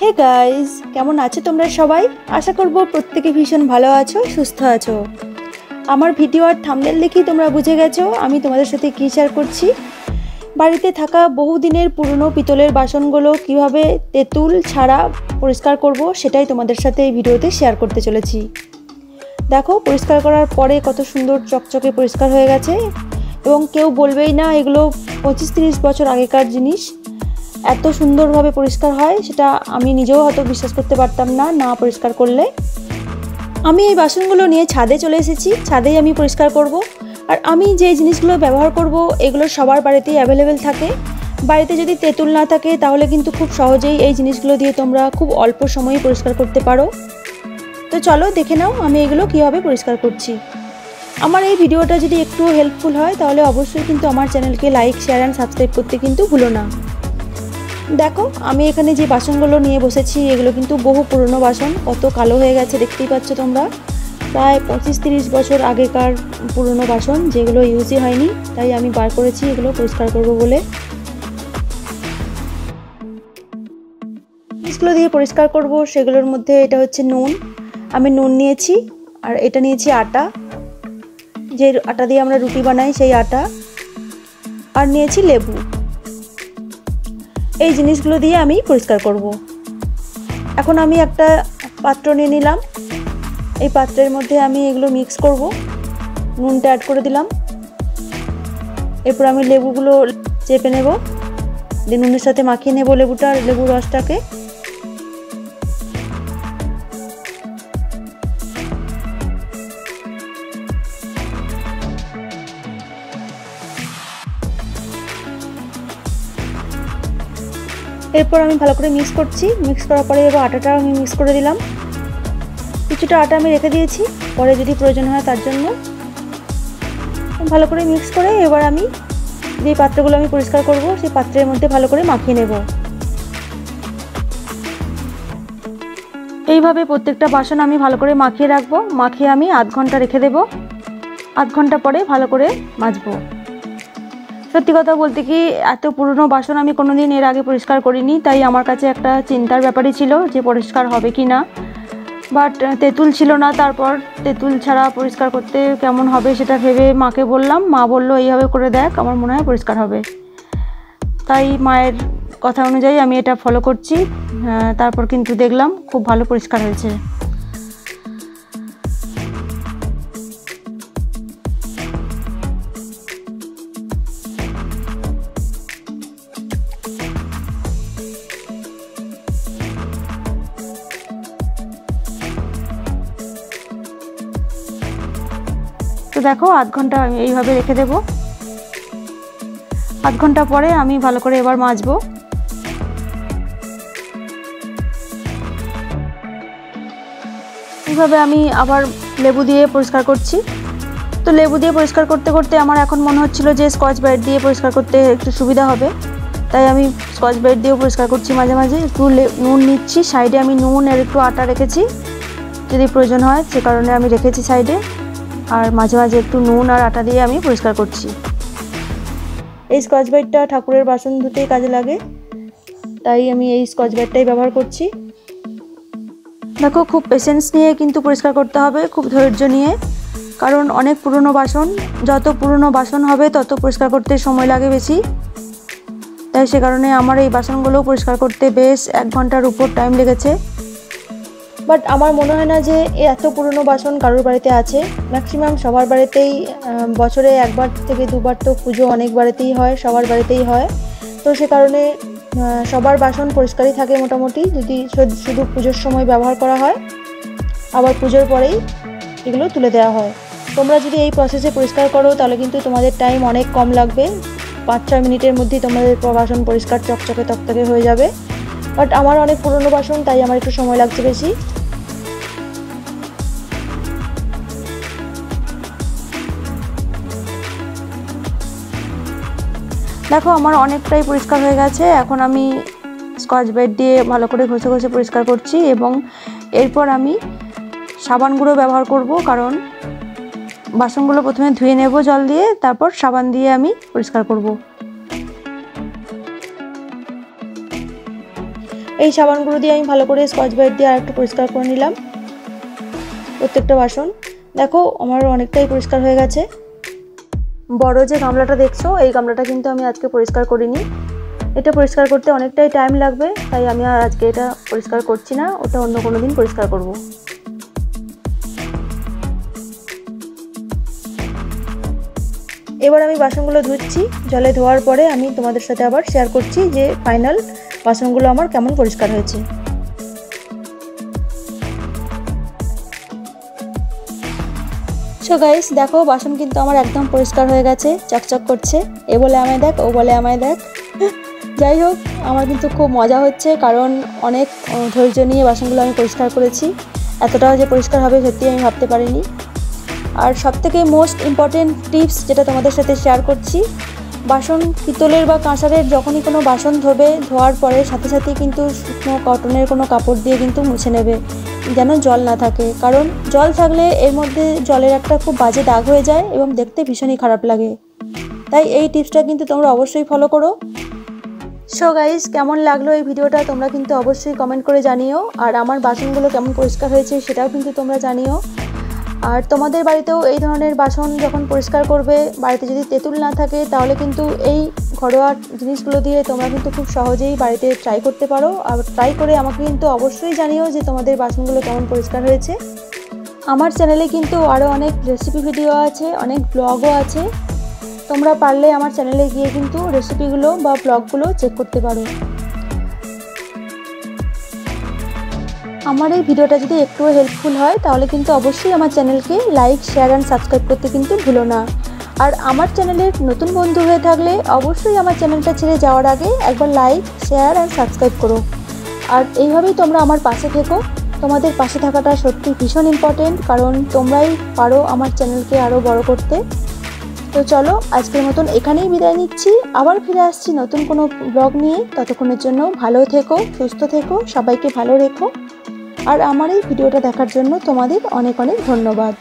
Hey guys কেমন আছো তোমরা সবাই? আশা করব প্রত্যেকে ভীষণ ভালো আছো, সুস্থ আছো। আমার ভিডিও আর থামনেল দেখেই তোমরা বুঝে গেছো আমি তোমাদের সাথে কী শেয়ার করছি। বাড়িতে থাকা বহুদিনের পুরনো পিতলের বাসনগুলো কীভাবে তেঁতুল ছাড়া পরিষ্কার করব সেটাই তোমাদের সাথে এই ভিডিওতে শেয়ার করতে চলেছি। দেখো, পরিষ্কার করার পরে কত সুন্দর চকচকে পরিষ্কার হয়ে গেছে। এবং কেউ বলবেই না এগুলো পঁচিশ তিরিশ বছর আগেকার জিনিস। এত সুন্দরভাবে পরিষ্কার হয়, সেটা আমি নিজেও হয়তো বিশ্বাস করতে পারতাম না না পরিষ্কার করলে। আমি এই বাসনগুলো নিয়ে ছাদে চলে এসেছি, ছাদেই আমি পরিষ্কার করব। আর আমি যে জিনিসগুলো ব্যবহার করব, এগুলো সবার বাড়িতেই অ্যাভেলেবেল থাকে। বাড়িতে যদি তেঁতুল না থাকে, তাহলে কিন্তু খুব সহজেই এই জিনিসগুলো দিয়ে তোমরা খুব অল্প সময়ে পরিষ্কার করতে পারো। তো চলো দেখে নাও আমি এগুলো কীভাবে পরিষ্কার করছি। আমার এই ভিডিওটা যদি একটু হেল্পফুল হয়, তাহলে অবশ্যই কিন্তু আমার চ্যানেলকে লাইক শেয়ার অ্যান্ড সাবস্ক্রাইব করতে কিন্তু ভুলো না। দেখো, আমি এখানে যে বাসনগুলো নিয়ে বসেছি, এগুলো কিন্তু বহু পুরনো বাসন, কত কালো হয়ে গেছে, দেখতেই পাচ্ছ তোমরা। প্রায় পঁচিশ তিরিশ বছর আগেকার পুরনো বাসন, যেগুলো ইউজই হয়নি, তাই আমি বার করেছি, এগুলো পরিষ্কার করব বলে। জিনিসগুলো দিয়ে পরিষ্কার করব, সেগুলোর মধ্যে এটা হচ্ছে নুন। আমি নুন নিয়েছি, আর এটা নিয়েছি আটা। যে আটা দিয়ে আমরা রুটি বানাই, সেই আটা। আর নিয়েছি লেবু। এই জিনিসগুলো দিয়ে আমি পরিষ্কার করব। এখন আমি একটা পাত্র নিয়ে নিলাম। এই পাত্রের মধ্যে আমি এগুলো মিক্স করব। নুনটা অ্যাড করে দিলাম। এরপর আমি লেবুগুলো চেপে নেব। দিয়ে নুনের সাথে মাখিয়ে নেব লেবুটা লেবুর রসটাকে। এরপর আমি ভালো করে মিক্স করছি। মিক্স করার পরে এবার আটাটা আমি মিক্স করে দিলাম। কিছুটা আটা আমি রেখে দিয়েছি। পরে যদি প্রয়োজন হয় তার জন্য। ভালো করে মিক্স করে এবার আমি যে পাত্রগুলো আমি পরিষ্কার করব, সেই পাত্রের মধ্যে ভালো করে মাখিয়ে নেব। এইভাবে প্রত্যেকটা বাসন আমি ভালো করে মাখিয়ে রাখব। মাখিয়ে আমি আধ ঘণ্টা রেখে দেব। আধ ঘণ্টা পরে ভালো করে মাজবো। সত্যি কথা বলতে কি, এত পুরনো বাসন আমি কোনো দিন এর আগে পরিষ্কার করিনি, তাই আমার কাছে একটা চিন্তার ব্যাপারই ছিল যে পরিষ্কার হবে কি না বাট তেঁতুল ছিল না, তারপর তেঁতুল ছাড়া পরিষ্কার করতে কেমন হবে সেটা ভেবে মাকে বললাম। মা বলল, এইভাবে করে দেখ, আমার মনে হয় পরিষ্কার হবে। তাই মায়ের কথা অনুযায়ী আমি এটা ফলো করছি। তারপর কিন্তু দেখলাম খুব ভালো পরিষ্কার হয়েছে। দেখো, আধ ঘণ্টা আমি এইভাবে রেখে দেব। আধ ঘণ্টা পরে আমি ভালো করে এবার মাজবো। এইভাবে আমি আবার লেবু দিয়ে পরিষ্কার করছি। তো লেবু দিয়ে পরিষ্কার করতে করতে আমার এখন মনে হচ্ছিল যে স্কচ ব্রাইট দিয়ে পরিষ্কার করতে একটু সুবিধা হবে। তাই আমি স্কচ ব্রাইট দিয়েও পরিষ্কার করছি মাঝে মাঝে। একটু নুন নিচ্ছি, সাইডে আমি নুন আর একটু আটা রেখেছি। যদি প্রয়োজন হয়, সে কারণে আমি রেখেছি সাইডে। আর মাঝে মাঝে একটু নুন আর আটা দিয়ে আমি পরিষ্কার করছি। এই স্কচ ব্রাইটটা ঠাকুরের বাসন ধুতেই কাজে লাগে, তাই আমি এই স্কচ ব্রাইটটাই ব্যবহার করছি। দেখো, খুব পেশেন্স নিয়ে কিন্তু পরিষ্কার করতে হবে, খুব ধৈর্য নিয়ে, কারণ অনেক পুরনো বাসন, যত পুরনো বাসন হবে, তত পরিষ্কার করতে সময় লাগে বেশি। তাই সে কারণে আমার এই বাসনগুলো পরিষ্কার করতে বেশ এক ঘণ্টার উপর টাইম লেগেছে। বাট আমার মনে হয় না যে এত পুরনো বাসন কারোর বাড়িতে আছে। ম্যাক্সিমাম সবার বাড়িতেই বছরে একবার থেকে দুবার তো পুজো অনেক বাড়িতেই হয়, সবার বাড়িতেই হয়। তো সে কারণে সবার বাসন পরিষ্কারই থাকে মোটামুটি, যদি শুধু পুজোর সময় ব্যবহার করা হয়। আবার পুজোর পরেই এগুলো তুলে দেওয়া হয়। তোমরা যদি এই প্রসেসে পরিষ্কার করো, তাহলে কিন্তু তোমাদের টাইম অনেক কম লাগবে। পাঁচ, ছয় মিনিটের মধ্যেই তোমাদের বাসন পরিষ্কার চকচকে, তকতকে হয়ে যাবে। বাট আমার অনেক পুরনো বাসন, তাই আমার একটু সময় লাগছে বেশি। দেখো, আমার অনেকটাই পরিষ্কার হয়ে গেছে। এখন আমি স্কচ ব্রাইট দিয়ে ভালো করে ঘষে ঘষে পরিষ্কার করছি এবং এরপর আমি সাবান গুঁড়ো ব্যবহার করব কারণ বাসনগুলো প্রথমে ধুয়ে নেব জল দিয়ে, তারপর সাবান দিয়ে আমি পরিষ্কার করব। এই সাবানগুলো দিয়ে আমি ভালো করে স্কচ ব্রাইট দিয়ে আরেকটু পরিষ্কার করে নিলাম প্রত্যেকটা বাসন। দেখো, আমার অনেকটাই পরিষ্কার হয়ে গেছে। বড় যে গামলাটা দেখছ, এই গামলাটা কিন্তু আমি আজকে পরিষ্কার করিনি। এটা পরিষ্কার করতে অনেকটাই টাইম লাগবে, তাই আমি আর আজকে এটা পরিষ্কার করছি না, ওটা অন্য কোনো দিন পরিষ্কার করব। এবার আমি বাসনগুলো ধুচ্ছি, জলে ধোয়ার পরে আমি তোমাদের সাথে আবার শেয়ার করছি যে ফাইনাল বাসনগুলো আমার কেমন পরিষ্কার হয়েছে। সো গাইস দেখো, বাসন কিন্তু আমার একদম পরিষ্কার হয়ে গেছে, চকচক করছে। এ বলে আমায় দেখ, ও বলে আমায় দেখ। যাই হোক, আমার কিন্তু খুব মজা হচ্ছে, কারণ অনেক ধৈর্য নিয়ে বাসনগুলো আমি পরিষ্কার করেছি। এতটাও যে পরিষ্কার হবে সত্যি আমি ভাবতে পারিনি। আর সবথেকে মোস্ট ইম্পর্টেন্ট টিপস যেটা তোমাদের সাথে শেয়ার করছি, বাসন পিতলের বা কাঁসারের যখনই কোনো বাসন ধোবে, ধোয়ার পরে সাথে সাথে কিন্তু শুকনো কটনের কোনো কাপড় দিয়ে কিন্তু মুছে নেবে। যেন জল না থাকে। কারণ জল থাকলে এর মধ্যে জলের একটা খুব বাজে দাগ হয়ে যায় এবং দেখতে ভীষণই খারাপ লাগে। তাই এই টিপসটা কিন্তু তোমরা অবশ্যই ফলো করো। সো গাইজ কেমন লাগল এই ভিডিওটা? তোমরা কিন্তু অবশ্যই কমেন্ট করে জানিও। আর আমার বাসনগুলো কেমন পরিষ্কার হয়েছে সেটাও কিন্তু তোমরা জানিও। আর তোমাদের বাড়িতেও এই ধরনের বাসন যখন পরিষ্কার করবে, বাড়িতে যদি তেঁতুল না থাকে, তাহলে কিন্তু এই ঘরোয়া জিনিসগুলো দিয়ে তোমরা কিন্তু খুব সহজেই বাড়িতে ট্রাই করতে পারো। আর ট্রাই করে আমাকে কিন্তু অবশ্যই জানিও যে তোমাদের বাসনগুলো কেমন পরিষ্কার হয়েছে। আমার চ্যানেলে কিন্তু আরও অনেক রেসিপি ভিডিও আছে, অনেক ব্লগও আছে। তোমরা পারলে আমার চ্যানেলে গিয়ে কিন্তু রেসিপিগুলো বা ব্লগগুলো চেক করতে পারো। আমার এই ভিডিওটা যদি একটু হেল্পফুল হয়, তাহলে কিন্তু অবশ্যই আমার চ্যানেলকে লাইক শেয়ার অ্যান্ড সাবস্ক্রাইব করতে কিন্তু ভুলো না। আর আমার চ্যানেলের নতুন বন্ধু হয়ে থাকলে অবশ্যই আমার চ্যানেলটা ছেড়ে যাওয়ার আগে একবার লাইক শেয়ার অ্যান্ড সাবস্ক্রাইব করো। আর এইভাবেই তোমরা আমার পাশে থেকো। তোমাদের পাশে থাকাটা সত্যি ভীষণ ইম্পর্টেন্ট কারণ তোমরাই পারো আমার চ্যানেলকে আরও বড় করতে। তো চলো, আজকের মতন এখানেই বিদায় নিচ্ছি। আবার ফিরে আসছি নতুন কোনো ব্লগ নিয়ে। ততক্ষণের জন্য ভালো থেকো, সুস্থ থেকো, সবাইকে ভালো রেখো। আর আমার এই ভিডিওটা দেখার জন্য তোমাদের অনেক অনেক ধন্যবাদ।